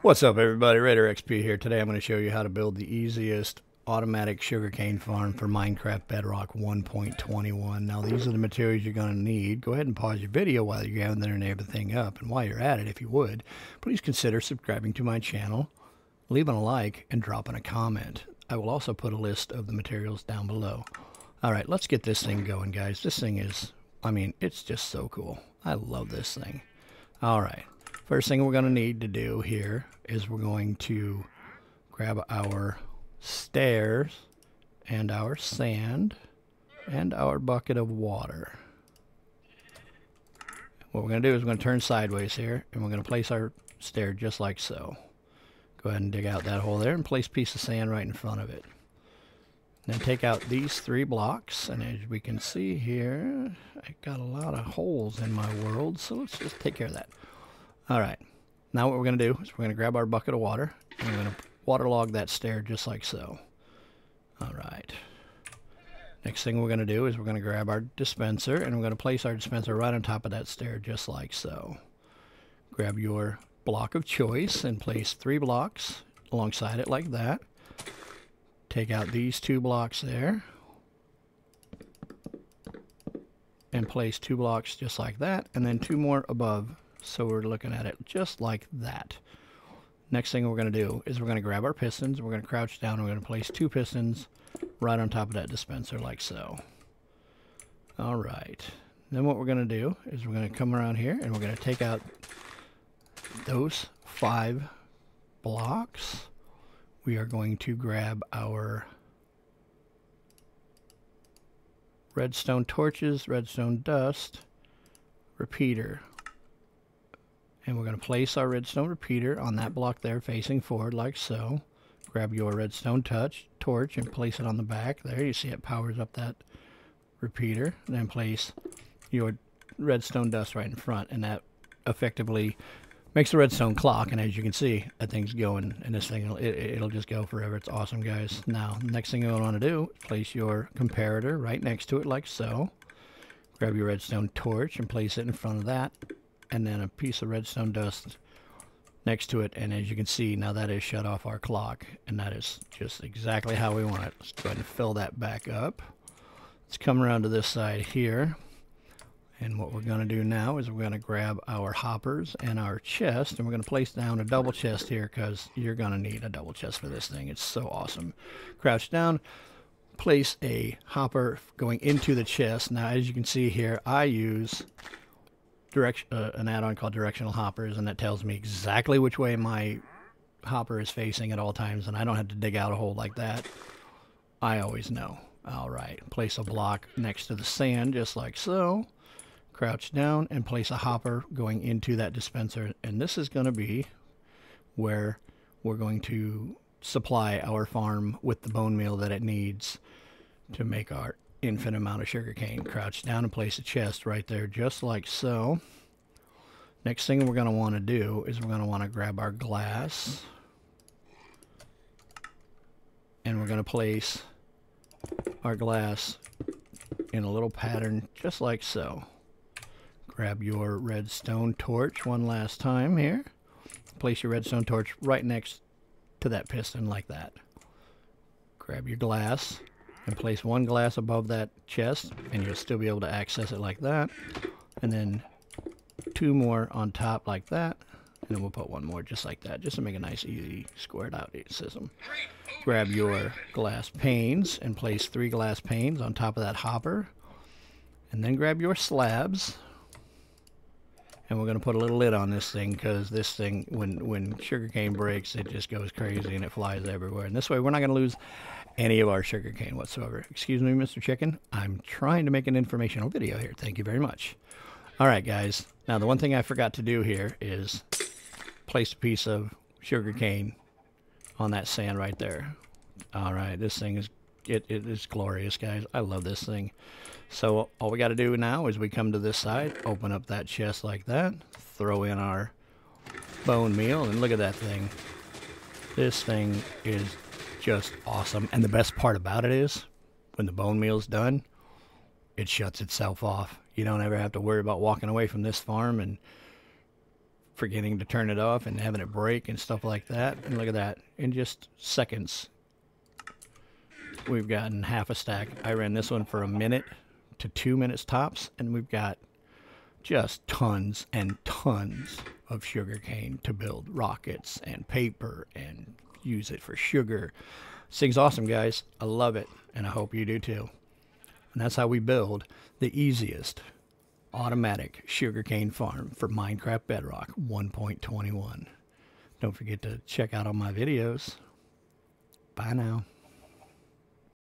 What's up everybody, Raider XP here. Today I'm going to show you how to build the easiest automatic sugarcane farm for Minecraft Bedrock 1.21. Now these are the materials you're going to need. Go ahead and pause your video while you're gathering everything up. And while you're at it, if you would, please consider subscribing to my channel, leaving a like, and dropping a comment. I will also put a list of the materials down below. Alright, let's get this thing going guys. This thing is, I mean, it's just so cool. I love this thing. Alright. First thing we're going to need to do here is we're going to grab our stairs and our sand and our bucket of water. What we're going to do is we're going to turn sideways here and we're going to place our stair just like so. Go ahead and dig out that hole there and place a piece of sand right in front of it. Then take out these three blocks and as we can see here I got a lot of holes in my world so let's just take care of that. All right. Now what we're going to do is we're going to grab our bucket of water and we're going to waterlog that stair just like so. All right. Next thing we're going to do is we're going to grab our dispenser and we're going to place our dispenser right on top of that stair just like so. Grab your block of choice and place three blocks alongside it like that. Take out these two blocks there and place two blocks just like that and then two more above so we're looking at it just like that. Next thing we're going to do is we're going to grab our pistons, we're going to crouch down, we're going to place two pistons right on top of that dispenser like so. Alright, then what we're going to do is we're going to come around here and we're going to take out those five blocks. We are going to grab our redstone torches, redstone dust, repeater and we're going to place our redstone repeater on that block there facing forward like so. Grab your redstone touch torch and place it on the back there. You see it powers up that repeater. And then place your redstone dust right in front and that effectively makes the redstone clock and as you can see that thing's going and this thing it, will just go forever it's awesome guys now next thing you want to do place your comparator right next to it like so grab your redstone torch and place it in front of that and then a piece of redstone dust next to it and as you can see now that is shut off our clock and that is just exactly how we want it. Let's go ahead and fill that back up. Let's come around to this side here and what we're going to do now is we're going to grab our hoppers and our chest and we're going to place down a double chest here because you're going to need a double chest for this thing. It's so awesome. Crouch down place a hopper going into the chest. Now as you can see here I use direction uh, an add-on called directional hoppers and that tells me exactly which way my hopper is facing at all times and I don't have to dig out a hole like that. I always know. All right. Place a block next to the sand just like so. Crouch down and place a hopper going into that dispenser and this is going to be where we're going to supply our farm with the bone meal that it needs to make our infinite amount of sugar cane. Crouch down and place a chest right there just like so. Next thing we're going to want to do is we're going to want to grab our glass and we're going to place our glass in a little pattern just like so. Grab your redstone torch one last time here. Place your redstone torch right next to that piston like that. Grab your glass and place one glass above that chest and you'll still be able to access it like that. And then two more on top like that and then we'll put one more just like that just to make a nice easy squared out system. Grab your glass panes and place three glass panes on top of that hopper and then grab your slabs. And we're going to put a little lid on this thing because this thing when when sugarcane breaks it just goes crazy and it flies everywhere. And this way we're not going to lose any of our sugarcane whatsoever. Excuse me, Mr. Chicken. I'm trying to make an informational video here. Thank you very much. All right, guys. Now, the one thing I forgot to do here is place a piece of sugarcane on that sand right there. All right, this thing is it, it is glorious, guys. I love this thing. So all we got to do now is we come to this side, open up that chest like that, throw in our bone meal, and look at that thing. This thing is just awesome. And the best part about it is when the bone meal's done, it shuts itself off. You don't ever have to worry about walking away from this farm and forgetting to turn it off and having it break and stuff like that. And look at that. In just seconds, we've gotten half a stack. I ran this one for a minute to two minutes tops, and we've got just tons and tons of sugarcane to build rockets and paper and use it for sugar. This thing's awesome, guys. I love it, and I hope you do too. And that's how we build the easiest automatic sugarcane farm for Minecraft Bedrock 1.21. Don't forget to check out all my videos. Bye now.